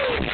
Woo!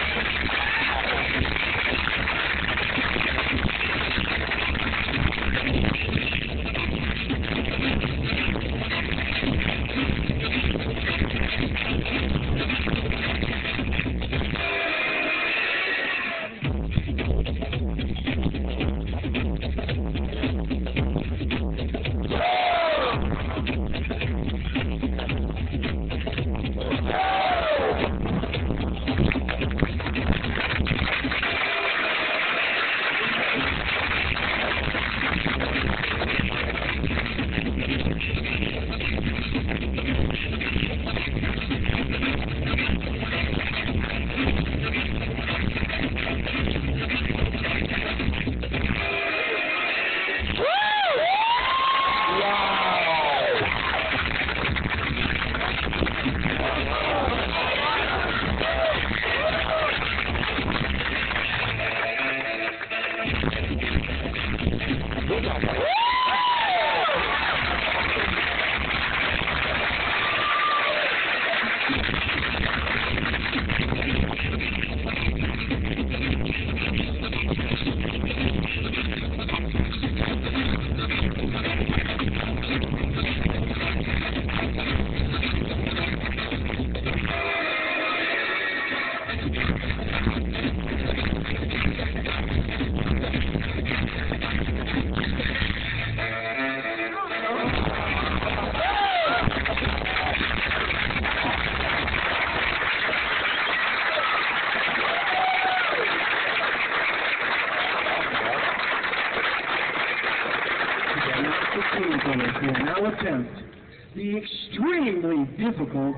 Extremely difficult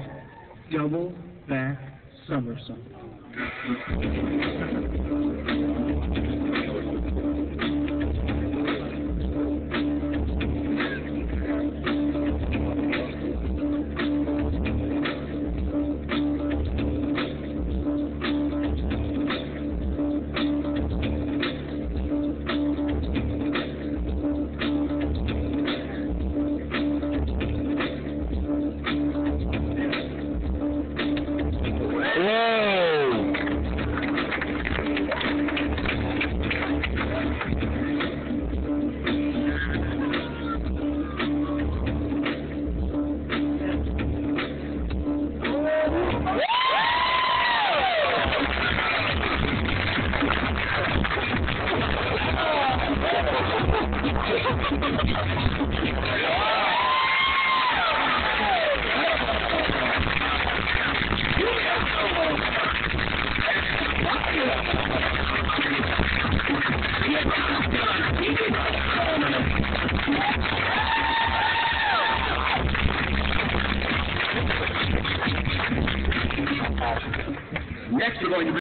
double back somersault.